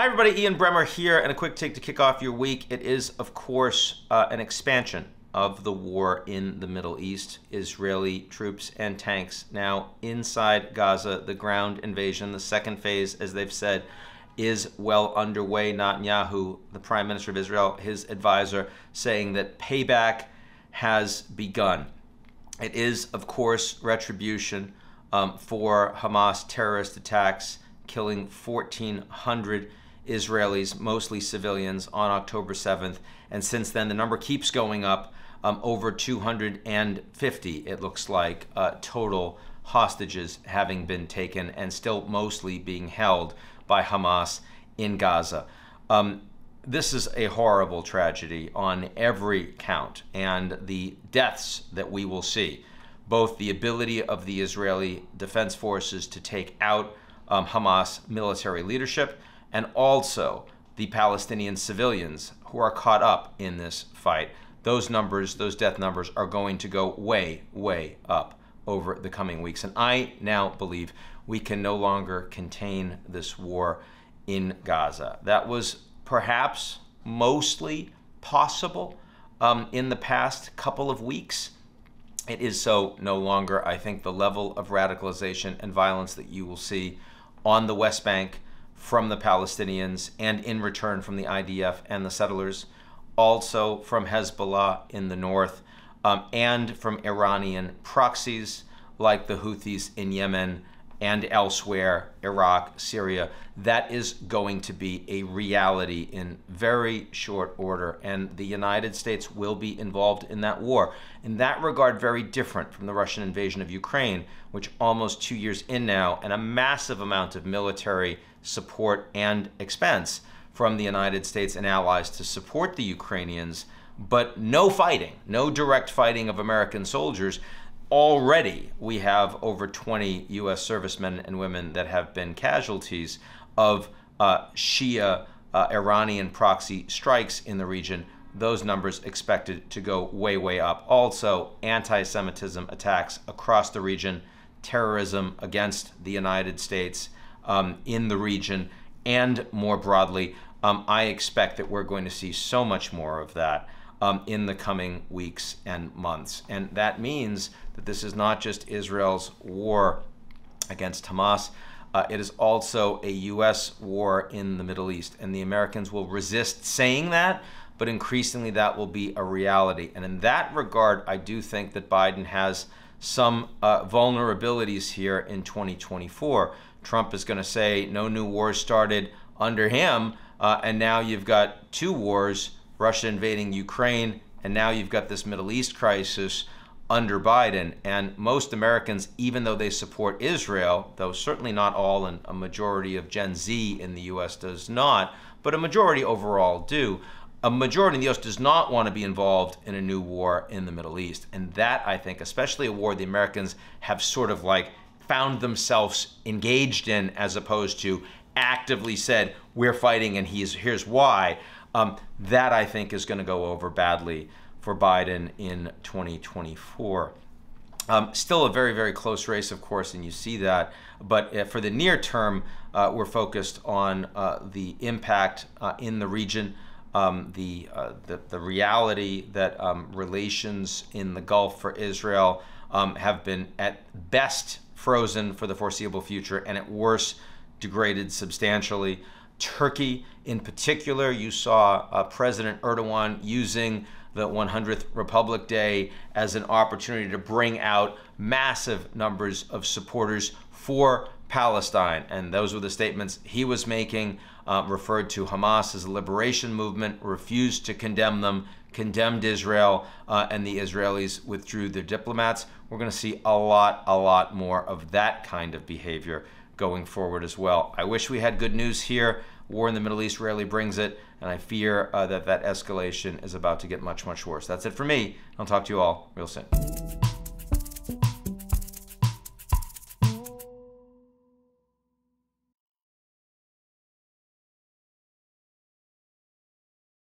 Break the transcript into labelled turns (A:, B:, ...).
A: Hi, everybody. Ian Bremmer here, and a quick take to kick off your week. It is, of course, uh, an expansion of the war in the Middle East. Israeli troops and tanks now inside Gaza. The ground invasion, the second phase, as they've said, is well underway. Netanyahu, the Prime Minister of Israel, his advisor, saying that payback has begun. It is, of course, retribution um, for Hamas terrorist attacks, killing 1,400 Israelis, mostly civilians, on October 7th. And since then, the number keeps going up. Um, over 250, it looks like, uh, total hostages having been taken and still mostly being held by Hamas in Gaza. Um, this is a horrible tragedy on every count, and the deaths that we will see, both the ability of the Israeli Defense Forces to take out um, Hamas military leadership and also the Palestinian civilians who are caught up in this fight. Those numbers, those death numbers, are going to go way, way up over the coming weeks. And I now believe we can no longer contain this war in Gaza. That was perhaps mostly possible um, in the past couple of weeks. It is so no longer. I think the level of radicalization and violence that you will see on the West Bank from the Palestinians and in return from the IDF and the settlers, also from Hezbollah in the north, um, and from Iranian proxies like the Houthis in Yemen and elsewhere, Iraq, Syria, that is going to be a reality in very short order. And the United States will be involved in that war. In that regard, very different from the Russian invasion of Ukraine, which almost two years in now, and a massive amount of military support and expense from the United States and allies to support the Ukrainians, but no fighting, no direct fighting of American soldiers already we have over 20 U.S. servicemen and women that have been casualties of uh, Shia uh, Iranian proxy strikes in the region. Those numbers expected to go way, way up. Also, anti Semitism attacks across the region, terrorism against the United States um, in the region, and more broadly. Um, I expect that we're going to see so much more of that um, in the coming weeks and months. And that means that this is not just Israel's war against Hamas. Uh, it is also a U.S. war in the Middle East, and the Americans will resist saying that, but increasingly that will be a reality. And in that regard, I do think that Biden has some uh, vulnerabilities here in 2024. Trump is going to say no new wars started under him, uh, and now you've got two wars Russia invading Ukraine, and now you've got this Middle East crisis under Biden. And most Americans, even though they support Israel, though certainly not all, and a majority of Gen Z in the US does not, but a majority overall do, a majority in the US does not want to be involved in a new war in the Middle East. And that, I think, especially a war the Americans have sort of like found themselves engaged in as opposed to actively said, we're fighting and he's, here's why. Um, that I think is going to go over badly for Biden in 2024. Um, still a very, very close race, of course, and you see that. But uh, for the near term, uh, we're focused on uh, the impact uh, in the region, um, the, uh, the, the reality that um, relations in the Gulf for Israel um, have been at best frozen for the foreseeable future, and at worst degraded substantially. Turkey, in particular, you saw uh, President Erdogan using the 100th Republic Day as an opportunity to bring out massive numbers of supporters for Palestine. And those were the statements he was making, uh, referred to Hamas as a liberation movement, refused to condemn them, condemned Israel, uh, and the Israelis withdrew their diplomats. We're going to see a lot, a lot more of that kind of behavior going forward as well. I wish we had good news here. War in the Middle East rarely brings it, and I fear uh, that that escalation is about to get much, much worse. That's it for me. I'll talk to you all real soon.